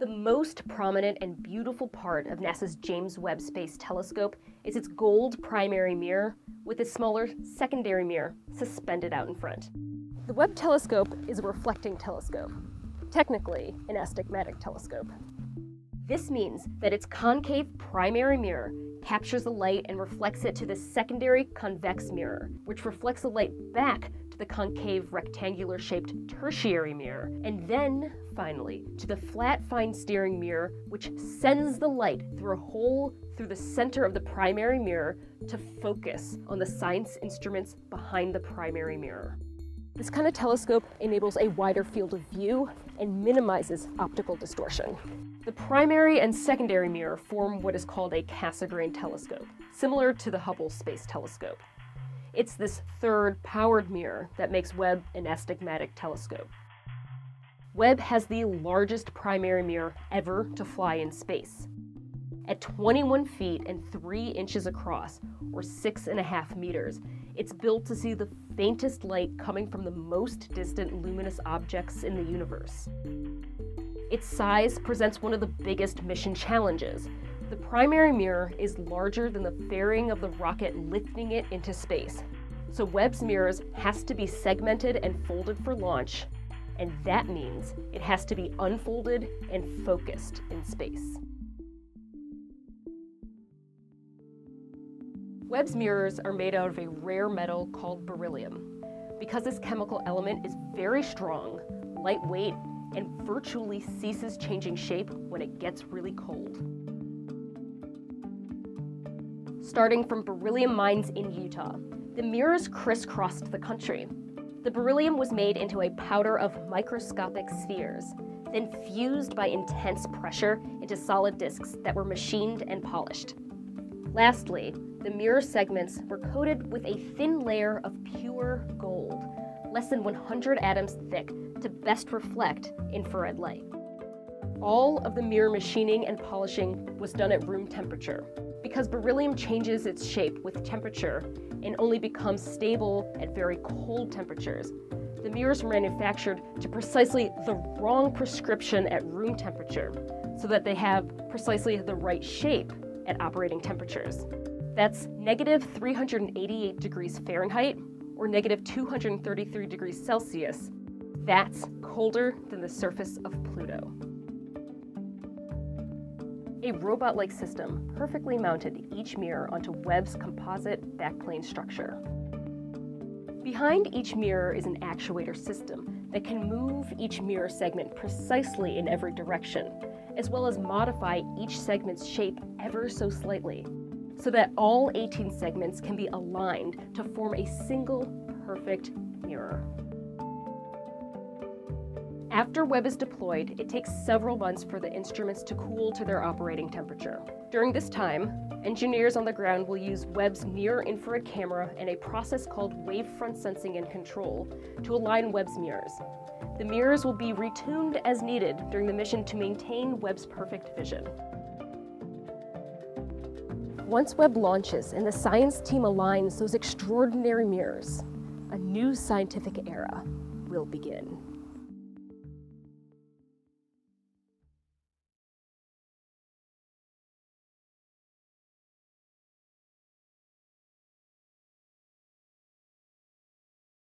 The most prominent and beautiful part of NASA's James Webb Space Telescope is its gold primary mirror with a smaller secondary mirror suspended out in front. The Webb telescope is a reflecting telescope, technically an anastigmatic telescope. This means that its concave primary mirror captures the light and reflects it to the secondary convex mirror, which reflects the light back the concave rectangular shaped tertiary mirror, and then, finally, to the flat fine steering mirror, which sends the light through a hole through the center of the primary mirror to focus on the science instruments behind the primary mirror. This kind of telescope enables a wider field of view and minimizes optical distortion. The primary and secondary mirror form what is called a Cassegrain telescope, similar to the Hubble Space Telescope. It's this third powered mirror that makes Webb an anastigmatic telescope. Webb has the largest primary mirror ever to fly in space. At 21 feet and 3 inches across, or 6.5 meters, it's built to see the faintest light coming from the most distant luminous objects in the universe. Its size presents one of the biggest mission challenges. The primary mirror is larger than the fairing of the rocket lifting it into space. So Webb's mirrors has to be segmented and folded for launch, and that means it has to be unfolded and focused in space. Webb's mirrors are made out of a rare metal called beryllium. Because this chemical element is very strong, lightweight, and virtually ceases changing shape when it gets really cold. Starting from beryllium mines in Utah, the mirrors crisscrossed the country. The beryllium was made into a powder of microscopic spheres, then fused by intense pressure into solid discs that were machined and polished. Lastly, the mirror segments were coated with a thin layer of pure gold, less than 100 atoms thick, to best reflect infrared light. All of the mirror machining and polishing was done at room temperature. Because beryllium changes its shape with temperature and only becomes stable at very cold temperatures, the mirrors were manufactured to precisely the wrong prescription at room temperature so that they have precisely the right shape at operating temperatures. That's negative 388 degrees Fahrenheit or negative 233 degrees Celsius that's colder than the surface of Pluto. A robot-like system perfectly mounted each mirror onto Webb's composite backplane structure. Behind each mirror is an actuator system that can move each mirror segment precisely in every direction, as well as modify each segment's shape ever so slightly, so that all 18 segments can be aligned to form a single perfect mirror. After Webb is deployed, it takes several months for the instruments to cool to their operating temperature. During this time, engineers on the ground will use Webb's near infrared camera and a process called wavefront sensing and control to align Webb's mirrors. The mirrors will be retuned as needed during the mission to maintain Webb's perfect vision. Once Webb launches and the science team aligns those extraordinary mirrors, a new scientific era will begin.